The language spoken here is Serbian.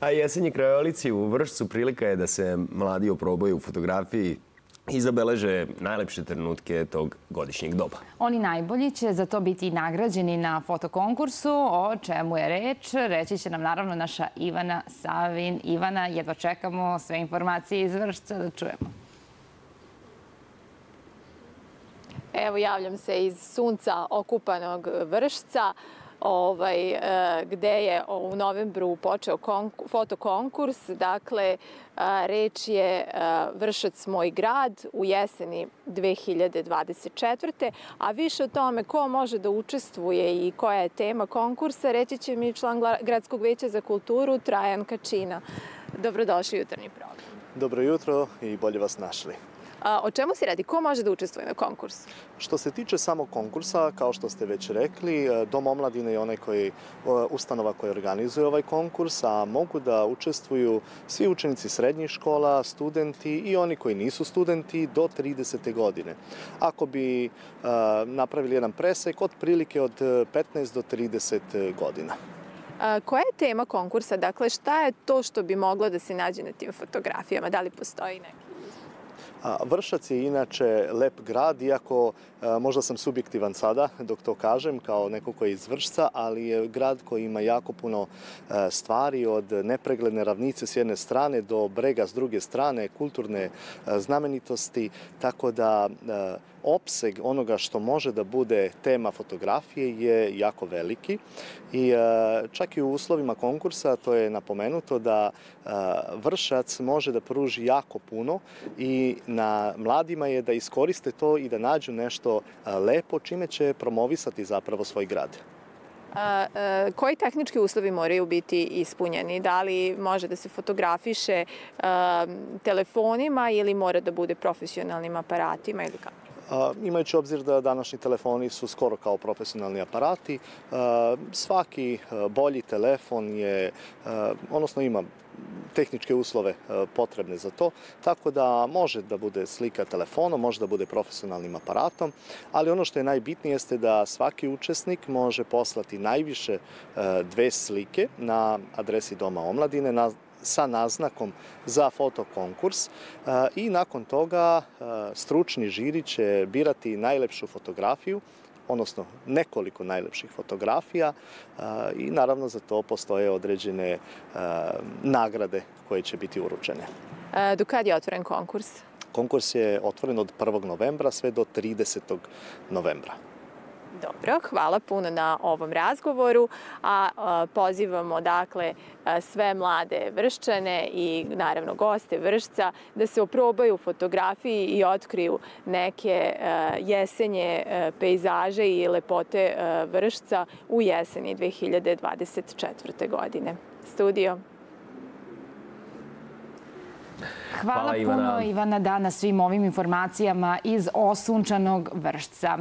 A jesenji krajolici u Vršcu prilika je da se mladi oprobaju u fotografiji i zabeleže najlepše trenutke tog godišnjeg doba. Oni najbolji će za to biti nagrađeni na fotokonkursu. O čemu je reč? Reći će nam naravno naša Ivana Savin. Ivana, jedva čekamo sve informacije iz Vršca da čujemo. Evo, javljam se iz sunca okupanog Vršca ovaj, e, gde je u novembru počeo fotokonkurs. Dakle, e, reč je e, Vršac moj grad u jeseni 2024. A više o tome ko može da učestvuje i koja je tema konkursa, reći će mi član Gradskog veća za kulturu Trajan Kačina. Dobrodošli u jutarnji program. Dobro jutro i bolje vas našli. O čemu se radi? Ko može da učestvuje na konkursu? Što se tiče samog konkursa, kao što ste već rekli, e, Dom omladine je onaj koji, ustanova koja organizuje ovaj konkurs, a mogu da učestvuju svi učenici srednjih škola, studenti i oni koji nisu studenti do 30. godine. Ako bi e, napravili jedan presek, od prilike od 15 do 30 godina. A, koja je tema konkursa? Dakle, šta je to što bi moglo da se nađe na tim fotografijama? Da li postoji neki? Vršac je inače lep grad, iako možda sam subjektivan sada dok to kažem kao neko koji je iz Vršca, ali je grad koji ima jako puno stvari od nepregledne ravnice s jedne strane do brega s druge strane, kulturne znamenitosti, tako da opseg onoga što može da bude tema fotografije je jako veliki. I čak i u uslovima konkursa to je napomenuto da Vršac može da pruži jako puno i na mladima je da iskoriste to i da nađu nešto lepo čime će promovisati zapravo svoj grad. A, a, koji tehnički uslovi moraju biti ispunjeni? Da li može da se fotografiše a, telefonima ili mora da bude profesionalnim aparatima ili kako? Imajući obzir da današnji telefoni su skoro kao profesionalni aparati, svaki bolji telefon je, odnosno ima tehničke uslove potrebne za to, tako da može da bude slika telefonom, može da bude profesionalnim aparatom, ali ono što je najbitnije jeste da svaki učesnik može poslati najviše dve slike na adresi Doma omladine, na sa naznakom za fotokonkurs i nakon toga stručni žiri će birati najlepšu fotografiju odnosno nekoliko najlepših fotografija i naravno za to postoje određene nagrade koje će biti uručene. Do kad je otvoren konkurs? Konkurs je otvoren od 1. novembra sve do 30. novembra. Dobro, hvala puno na ovom razgovoru, a, pozivamo dakle sve mlade vršćane i naravno goste vršca da se oprobaju fotografiji i otkriju neke jesenje pejzaže i lepote vršca u jeseni 2024. godine. Studio. Hvala, Hvala puno Ivana. Ivana da na svim ovim informacijama iz osunčanog vršca.